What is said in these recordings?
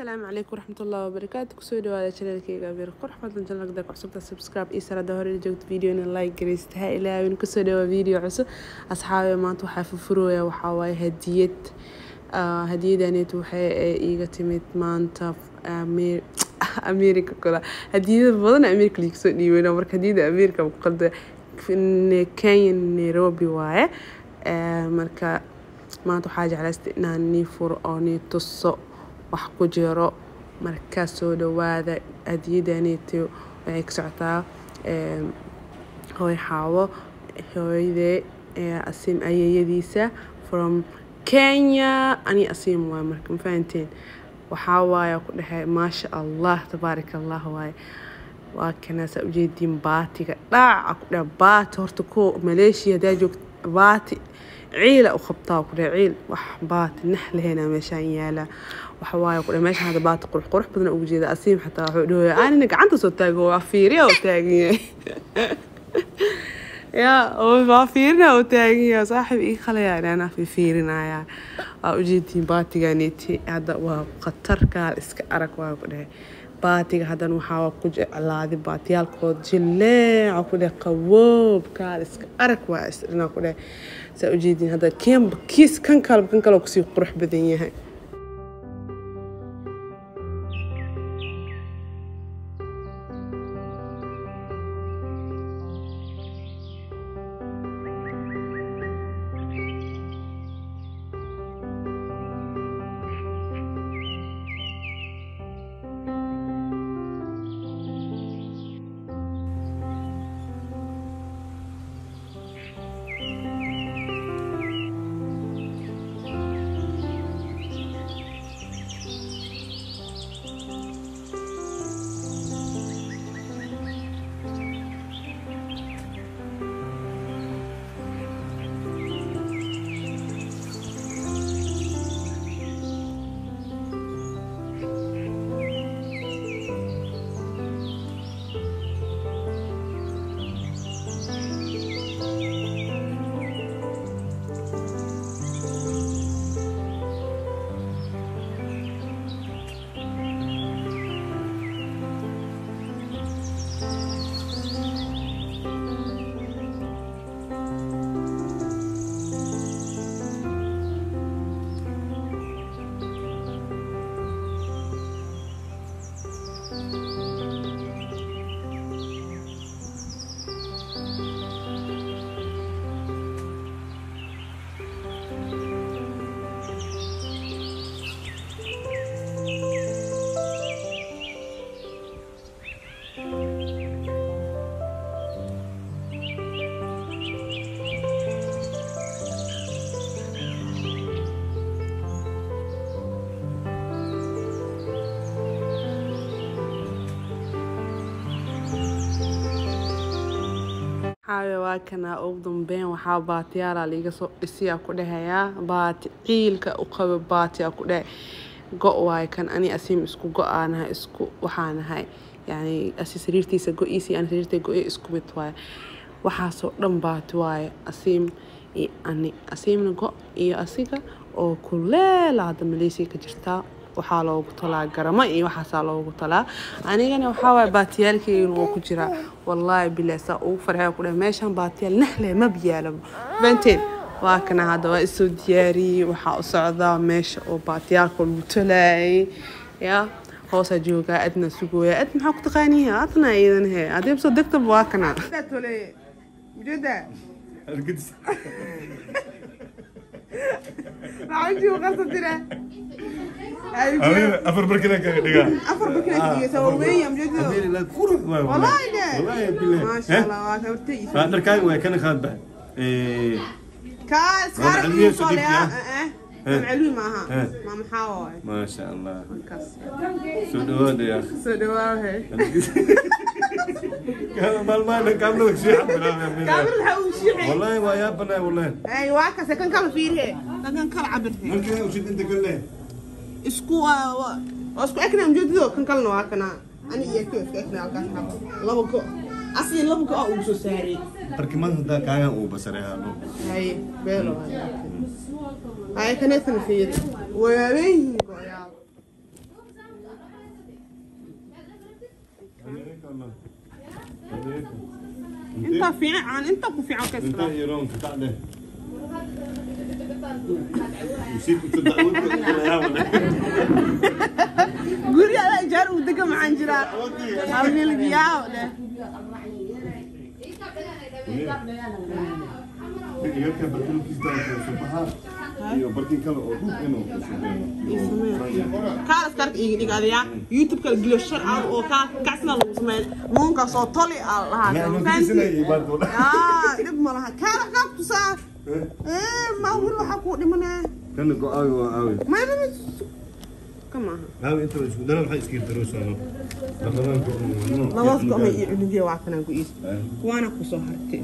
asalaamu calaykum waraxmatullahi wabarakaatu ku soo dhawaada janaalkeyga abeer qurux badan janalka cusubta subscribe iyo sarada hore. Joogta videona like gareysta ha ilaawin ku soo dhawaa video cusub asxaabe maanta waxaa fufurooya waxaa waaye hadiyad. Hadiyadaneet waxay iiga timid maanta america kula. Hadiyada badan america liiga soo dhiibeyna marka hadiyada america ku qalda kenya nairobi waaye marka maanta waxaa jeclaysta inaan nii furo oo nii tuso wax ku jiro markaa soo dhawaada hadiyadaneet waxay ka socotaa hooy xaawo hooyadee asim ayeeyadiisa from kenya. Ani asiim waay marka ma waxaa waaya ku dhexey maasha allah tabaaraka allah waaye. Waa kanaasaa ujeediin baatiga. Dhaaca ku dheh baati horta ko maleeshiya hadaa joogta baati ciila u qabtaa ciil. Wax baati nax lahaynaa meeshaan yaalaa waxa waaye meeshaan hadda baati qurux qurux badan ugu jeeda. Asiim xataa wuxuu dhahooya aanina gacanta soo taago waa fiiriya oo taagan yahay. Waa fiirina oo taagan yahay. Ii khalayaan anaa fiirinayaa waa ujeediin baatiganeeti hadda waa khatar kaal iska arag waa ku baatiga haddana waxaa ku jeclaaday baatiyaalkood jileeca ku dheh iska arag waa isdhinaa ku saa ujeediin hadda keenba kiis kan kalba kan kaloo ku sii qurux badan yahay xaawe waa kanaa ugu dambeyn waxaa baatiyaala liiga soo dhisiyaa ku dhehayaa baati ciilka u qabo baatiyaa ku dheh go waaye kan ani asiim isku go'aanahay isku waxaanahay yani asi sariirtiisa go-iisii ani sariirta go-i isku mid waaye. Waxaasoo dhan baati waaye asiim iyo ani. Asiimna go iyo asiga oo kuleela hadda maleysiya ka jirtaa waxaa loogu talaa garamo iyo waxaasaa loogu talaa. Anigana waxaa waay baatiyaalkeygan wuu ku jiraa wallaahi bilaa saa ugu farxaya ku dheh meeshaan baatiyaal nahle mab yaalaba benteen waa kana hadda waa isoo diyaariyey waxaa u socdaa meesha oo baatiyaalka lagu talaayay yaa hoosaa joogaa adna sugooya ad maxaa ku taqaaniya adna iidan he adii soo degtaba waa kana أيوة. أمير أفر بركلك دقيقه أفر بركلك دقيقه آه، سوابيه مجد أمير لا كروح والله والله بالله ما شاء الله واك ورتي فادر كاي وي كان خاد بحر إيه. كاس خارج لي صالح معلوم معها ما إيه. محاوي ما شاء الله. سودواد يا أخي. سودواد كان مال ما كان لك شيء كان الحوش شيء. والله ويا بنا والله. أيوه كان كان فيه. كان كان عبرته ممكن وش انت قلت isku wa. Isku ekna amjeedado kan kalena waa kana. Ani iyo ku isku ekna halkaas xabo laba go asii laba go ugu soo saaray barkimada haddaa kaagan uu basaray hadho hay beelo hay kanaysan fiir waaweyn goyaal inta fiican aan inta ku fiican ka isla inta yaroon ka la awnil guiao leh iyakaa barkinkisdaasobaha iyo barkin kale oo dhub inuu kaalas karka iga dhig adayaa youtube kala gilo shar ah oo kaa kacsimaa lagu sameyn muunkaas oo toli aa lahaa dhib ma laha kaala qaabtusaa eh? eh, maawil waxaa kuu dhimanaa kana go'aawi waa aawi. ها انت اسكو دنا maxay iskiin daroosana dhaqanka labaas ku amay cunugii waa kana ku iis kuwana ku soo hartay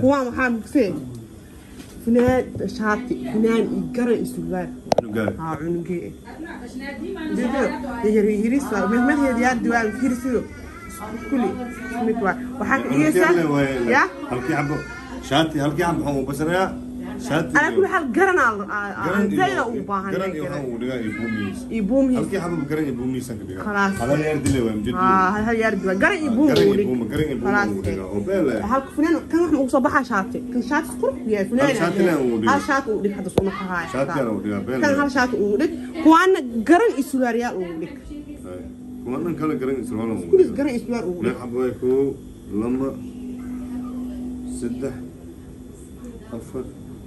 kuwa waxa migsay فنان شاطي فنان يقرأ يسولار ها عنقي جدا يجري يريس ما ما هي ديال دوال يريس كلي. سميت واحد وحاك يسا يا؟ هلكي عبو شاطي هلكي عبو بسريا على كل حال قرن على وباهن قرن يبوم هي هلكي حبب قرن يبوم نيسان كده خلاص هل يرد لي وين جد آه هل يرد قرن يبوم قرن يبوم قرن يبوم خلاص هلك فنان كان واحد ugu soo baxaa shaati kan shaati qurux yahay funaanad hal shaati uu dhig hadda soo maxahay shaati uu dhig beel kan hal shaati uu dhig kuwana garan isulaariya uu dhig kuwana kala garan isulaariya uu dhig garan isulaar uu dhig xabay ku lama saddex afar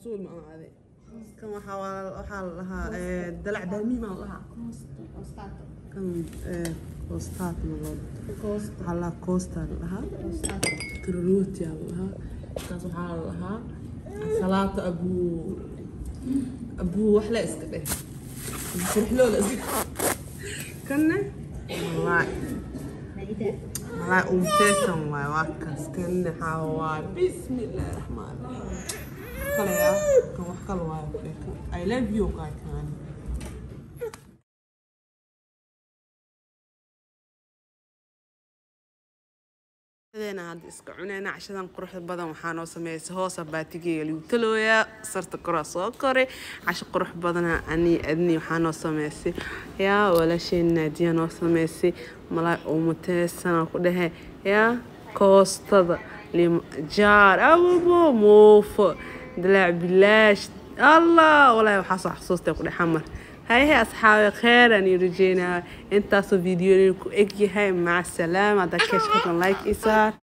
رسول ما هذا. كم حوال آه، آه، حال لها دلع دامي ما لها. كم كوستات ما لها. كوست حال كوستا لها. كروت يا لها. كاسو حال لها. سلطة أبو أبو وحلا إسكبه بشرح له لازم. كنا؟ والله. والله أمتي سماي واكاس كنا حوال بسم الله الرحمن الرحيم. Kale kan i love you hadda iska cuneyna cashadan quruxda badan waxaa noo sameysay hoosa baatigeyga lagu talooyaa sarta koraa soo koray casho qurux badana ani adni waxaa noo sameysay yaa walaasheen naadiya noo sameysay malaay umateysana ku dhehe. Yaa koostada lim jaar awabo muufo dilaac bilaash allah walaahi waxaa soo xasuustay kudhexa mar hayahe asxaabe kheyran iyo rajeynayo intaasoo videonin ku egyahay maca salaama haddaa keeshkatan like isaar